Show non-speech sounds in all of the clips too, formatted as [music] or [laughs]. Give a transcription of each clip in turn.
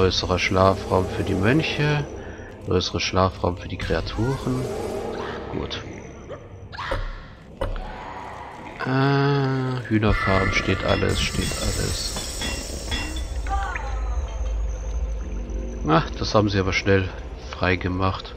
größerer Schlafraum für die Mönche, größerer Schlafraum für die Kreaturen. Gut. Äh, Hühnerfarm steht alles, steht alles. Ach, das haben sie aber schnell frei gemacht.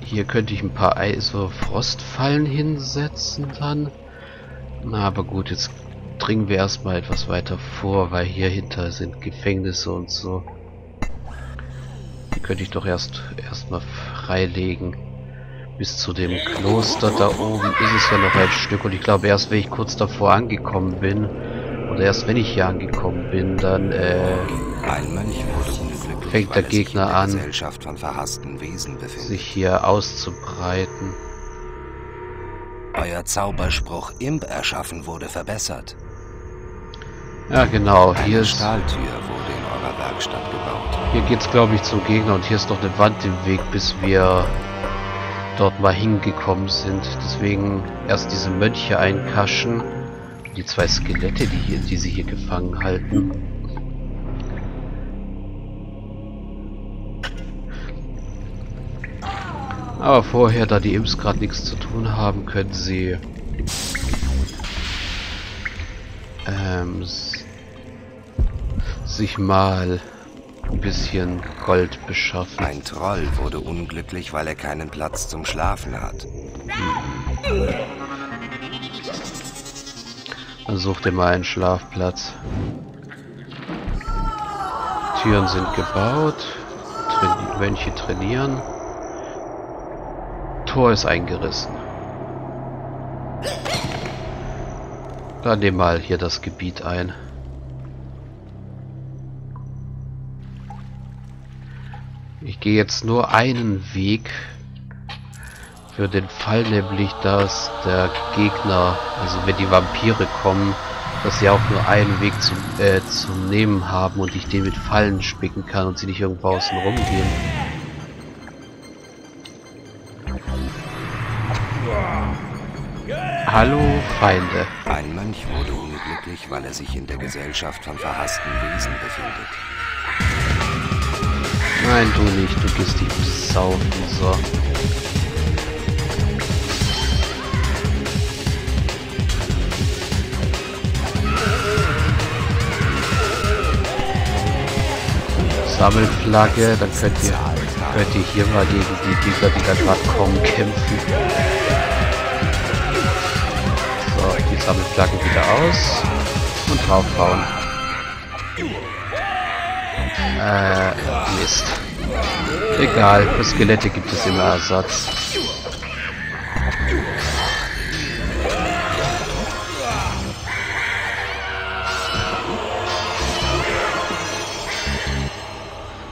Hier könnte ich ein paar Eise Frostfallen hinsetzen dann. Na, aber gut, jetzt dringen wir erstmal etwas weiter vor, weil hier hinter sind Gefängnisse und so. Die könnte ich doch erst erstmal freilegen. Bis zu dem Kloster da oben ist es ja noch ein Stück und ich glaube erst wenn ich kurz davor angekommen bin oder erst wenn ich hier angekommen bin, dann äh, fängt der Gegner an, sich hier auszubreiten. Euer Zauberspruch Imp erschaffen wurde verbessert. Ja genau, hier ist Stahltür wurde in eurer Werkstatt gebaut. hier geht's glaube ich zum Gegner und hier ist noch eine Wand im Weg, bis wir dort mal hingekommen sind. Deswegen erst diese Mönche einkaschen. Die zwei Skelette, die hier, die sie hier gefangen halten. Aber vorher, da die Imps gerade nichts zu tun haben, können sie ähm, sich mal ein bisschen Gold beschaffen. Ein Troll wurde unglücklich, weil er keinen Platz zum Schlafen hat. Dann such dir mal einen Schlafplatz. Türen sind gebaut. Traini Mönche trainieren. Tor ist eingerissen. Dann nehmen mal hier das Gebiet ein. Gehe jetzt nur einen Weg für den Fall nämlich, dass der Gegner, also wenn die Vampire kommen, dass sie auch nur einen Weg zum, äh, zum Nehmen haben und ich den mit Fallen spicken kann und sie nicht irgendwo außen rumgehen. Hallo Feinde. Ein Mönch wurde unglücklich, weil er sich in der Gesellschaft von verhassten Wesen befindet. Nein, du nicht, du gehst dich besaufen, so. Sammelflagge, dann könnt ihr, könnt ihr hier mal gegen die Gegner, die da gerade kommen, kämpfen. So, die Sammelflaggen wieder aus und draufhauen. Äh, Mist. Egal, für Skelette gibt es immer Ersatz.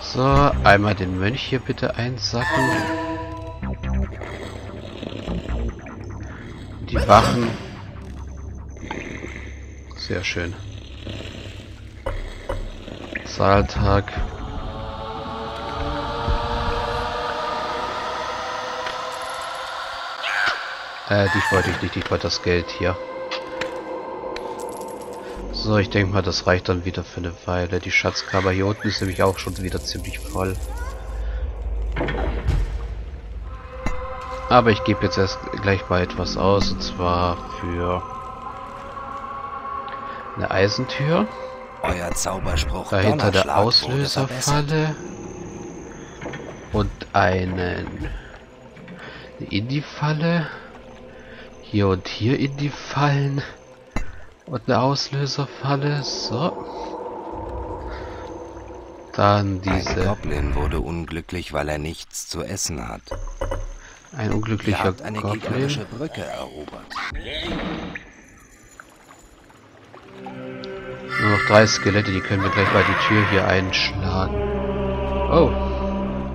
So, einmal den Mönch hier bitte einsacken. Die Wachen. Sehr schön. Saaltag. Äh, dich wollte ich nicht, ich wollte das Geld hier. So, ich denke mal, das reicht dann wieder für eine Weile. Die Schatzkammer hier unten ist nämlich auch schon wieder ziemlich voll. Aber ich gebe jetzt erst gleich mal etwas aus, und zwar für eine Eisentür. Euer Zauberspruch Dahinter der. Auslöserfalle. Und einen eine Indie-Falle. Hier und hier Indie-Fallen. Und eine Auslöserfalle. So. Dann Ein diese. Goblin wurde unglücklich, weil er nichts zu essen hat. Ein Ihr unglücklicher habt eine Goblin. gegnerische Brücke erobert. Nur noch drei Skelette, die können wir gleich mal die Tür hier einschlagen. Oh.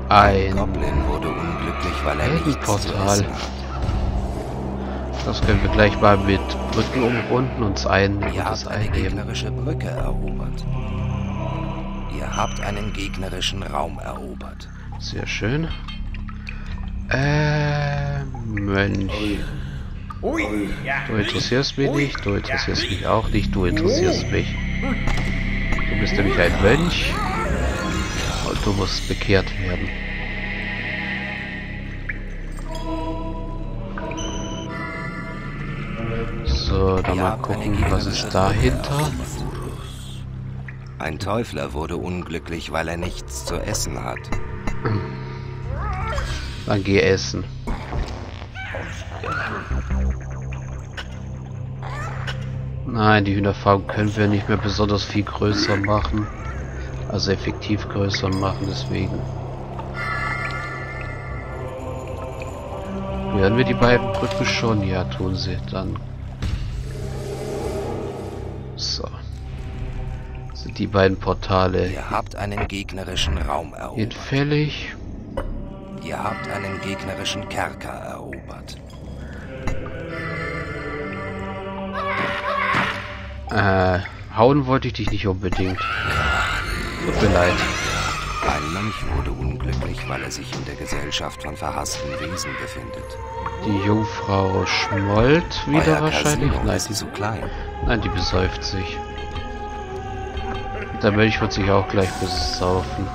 Ein Goblin wurde unglücklich, weil er nichts zu essen hat. Das können wir gleich mal mit Brücken umrunden und ein und Ihr das habt eine gegnerische Brücke erobert. Ihr habt einen gegnerischen Raum erobert. Sehr schön. Äh, Mönch. Du interessierst mich nicht, du interessierst mich auch nicht, du interessierst mich. bist nämlich ein Mönch. Und du musst bekehrt werden. So, dann mal gucken, was ist dahinter. Ein Teufler wurde unglücklich, weil er nichts zu essen hat. Dann geh essen. Nein, die Hühnerfarm können wir nicht mehr besonders viel größer machen. Also effektiv größer machen, deswegen. Werden wir die beiden Brücken schon? Ja, tun sie. Dann. Die beiden Portale Ihr habt einen gegnerischen Raum erobert. hinfällig? Ihr habt einen gegnerischen Kerker erobert. Äh, hauen wollte ich dich nicht unbedingt. Tut mir leid. Ein Mönch wurde unglücklich, weil er sich in der Gesellschaft von verhassten Wesen befindet. Die Jungfrau schmollt wieder Euer wahrscheinlich. Casino Nein, ist die, zu klein. nein, die besäuft sich. Der Mönch wird sich auch gleich besaufen.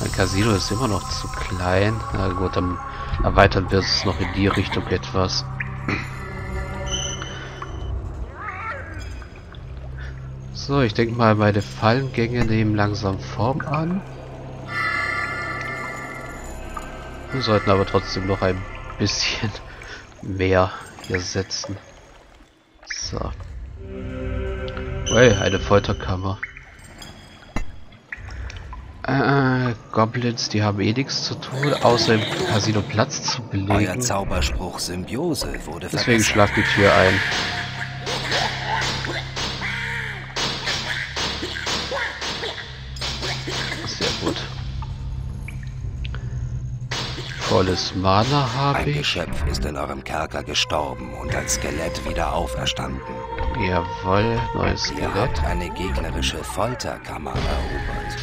Mein Casino ist immer noch zu klein. Na gut, dann erweitern wir es noch in die Richtung etwas. So, ich denke mal, meine Fallengänge nehmen langsam Form an. Wir sollten aber trotzdem noch ein bisschen [laughs] mehr hier setzen. So. Ui, eine Folterkammer. Äh, Goblins, die haben eh nichts zu tun, außer im Casino Platz zu Euer belegen. Zauberspruch Symbiose wurde Deswegen verbessert. schlag die Tür ein. Sehr gut. Volles Mana habe Ein ich. Geschöpf ist in eurem Kerker gestorben und als Skelett wieder auferstanden. Jawohl, neues Ihr habt Skelett. eine gegnerische Folterkammer erobert.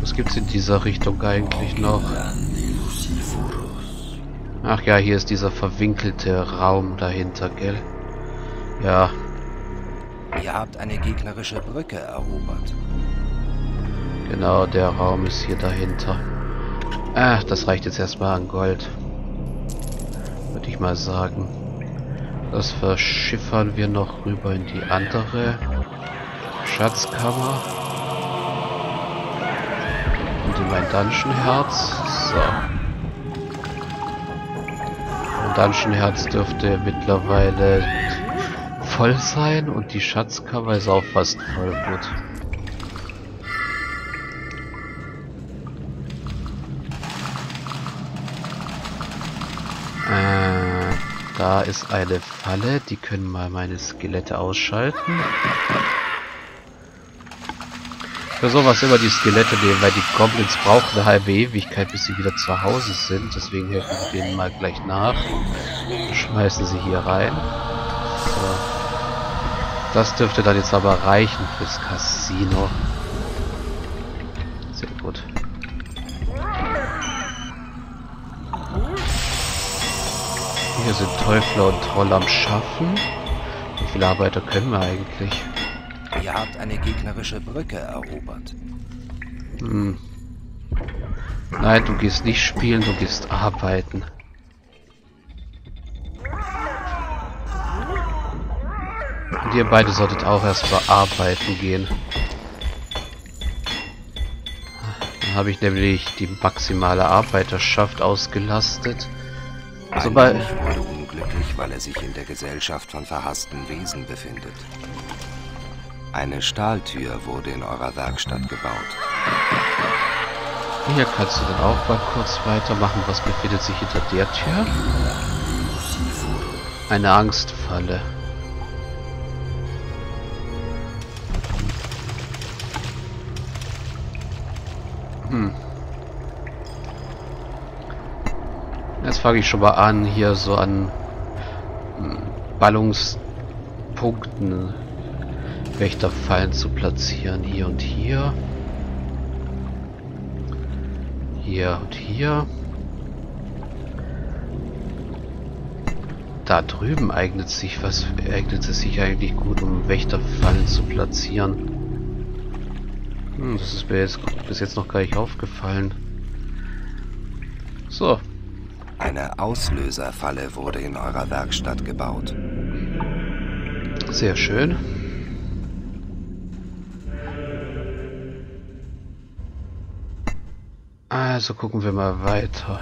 Was gibt's in dieser Richtung eigentlich noch? Ach ja, hier ist dieser verwinkelte Raum dahinter, gell? Ja, Ihr habt eine gegnerische Brücke erobert. genau, der Raum ist hier dahinter. Ach, das reicht jetzt erstmal an Gold. Würde ich mal sagen. Das verschiffern wir noch rüber in die andere Schatzkammer. Und in mein Dungeon-Herz. So. Mein Dungeon-Herz dürfte mittlerweile voll sein und die Schatzkammer ist auch fast voll. Gut. Da ist eine Falle, die können mal meine Skelette ausschalten. Für sowas immer die Skelette nehmen, weil die Goblins brauchen eine halbe Ewigkeit, bis sie wieder zu Hause sind. Deswegen helfen wir denen mal gleich nach. Schmeißen sie hier rein. So. Das dürfte dann jetzt aber reichen fürs Casino. Sind Teufler und Troll am Schaffen. Wie viele Arbeiter können wir eigentlich? Ihr habt eine gegnerische Brücke erobert. Hm. Nein, du gehst nicht spielen, du gehst arbeiten. Und ihr beide solltet auch erstmal arbeiten gehen. Dann habe ich nämlich die maximale Arbeiterschaft ausgelastet. Ein Sobald, Mönch wurde unglücklich, weil er sich in der Gesellschaft von verhassten Wesen befindet. Eine Stahltür wurde in eurer Werkstatt gebaut. hier kannst du dann auch mal kurz weitermachen. Was befindet sich hinter der Tür? Eine Angstfalle. Hm. Fange ich schon mal an, hier so an hm, Ballungspunkten Wächterfallen zu platzieren. Hier und hier. Hier und hier. da drüben eignet sich was eignet es sich eigentlich gut, um Wächterfallen zu platzieren. Hm, das ist mir jetzt bis jetzt noch gar nicht aufgefallen. Eine Auslöserfalle wurde in eurer Werkstatt gebaut. Sehr schön. Also gucken wir mal weiter.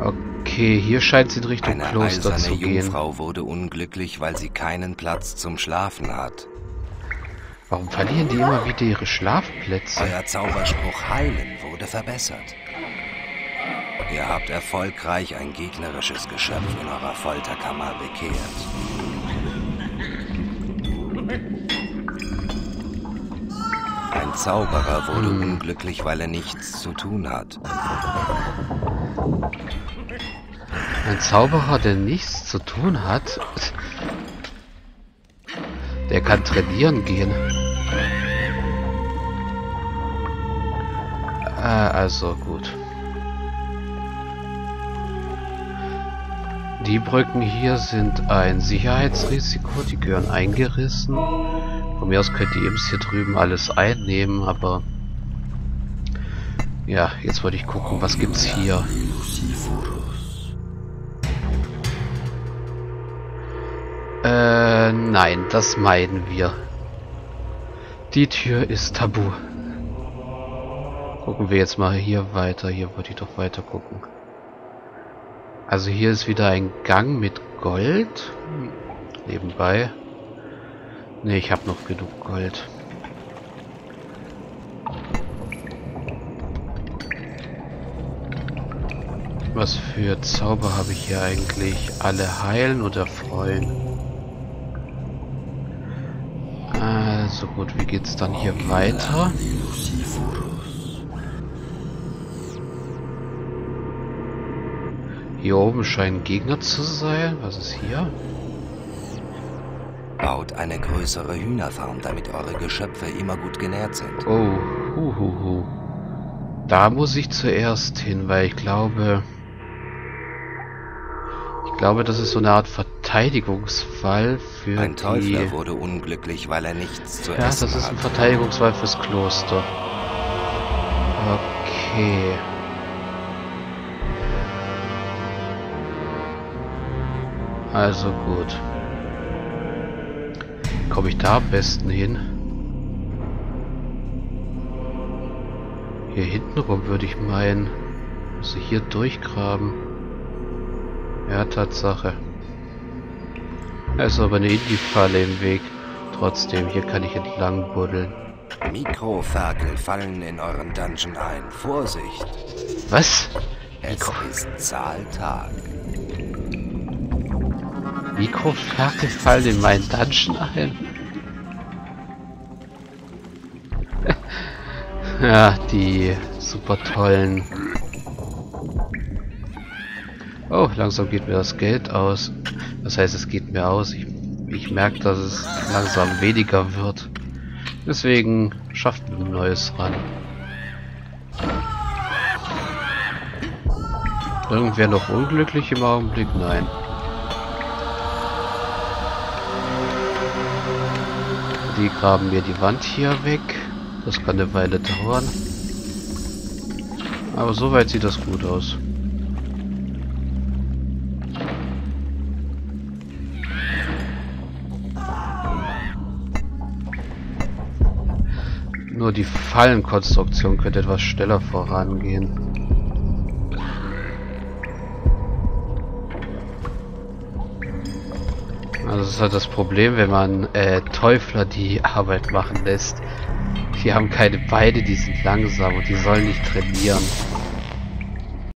Okay, hier scheint sie in Richtung Eine Kloster zu gehen. Jungfrau wurde unglücklich, weil sie keinen Platz zum Schlafen hat. Warum verlieren die immer wieder ihre Schlafplätze? Euer Zauberspruch Heilen wurde verbessert. Ihr habt erfolgreich ein gegnerisches Geschöpf in eurer Folterkammer bekehrt. Ein Zauberer wurde Hm. unglücklich, weil er nichts zu tun hat. Ein Zauberer, der nichts zu tun hat, der kann trainieren gehen. Äh, also gut. Die Brücken hier sind ein Sicherheitsrisiko, die gehören eingerissen. Von mir aus könnt ihr eben hier drüben alles einnehmen, aber... Ja, jetzt wollte ich gucken, was gibt's hier. Äh, nein, das meiden wir. Die Tür ist tabu. Gucken wir jetzt mal hier weiter. Hier wollte ich doch weiter gucken. Also hier ist wieder ein Gang mit Gold. Nebenbei. Ne, ich habe noch genug Gold. Was für Zauber habe ich hier eigentlich? Alle heilen oder freuen? Also gut, wie geht's dann hier weiter? Hier oben scheinen Gegner zu sein. Was ist hier? Baut eine größere Hühnerfarm, damit eure Geschöpfe immer gut genährt sind. Oh, huhuhu. Da muss ich zuerst hin, weil ich glaube... Ich glaube, das ist so eine Art Verteidigungsfall für Ein die... Teufler wurde unglücklich, weil er nichts zu Ja, essen das ist ein hat. Verteidigungsfall fürs Kloster. Okay. Also gut. Komme ich da am besten hin? Hier hinten rum würde ich meinen. Muss ich hier durchgraben. Ja, Tatsache. Da ist aber eine Indie-Falle im Weg. Trotzdem, hier kann ich entlang buddeln. Mikroferkel fallen in euren Dungeon ein. Vorsicht! Was? Es Mikro ist Zahltag. Mikroferkel fallen in meinen Dungeon ein? [laughs] ja, die super tollen. Oh, langsam geht mir das Geld aus. Das heißt, es geht mir aus. Ich, ich merke, dass es langsam weniger wird. Deswegen schafft ein neues ran. Irgendwer noch unglücklich im Augenblick? Nein. Die graben mir die Wand hier weg. Das kann eine Weile dauern. Aber soweit sieht das gut aus. Nur die Fallenkonstruktion könnte etwas schneller vorangehen. Also das ist halt das Problem, wenn man äh, Teufler die [laughs] Arbeit machen lässt. Die haben keine Beine, die sind langsam und die sollen nicht trainieren.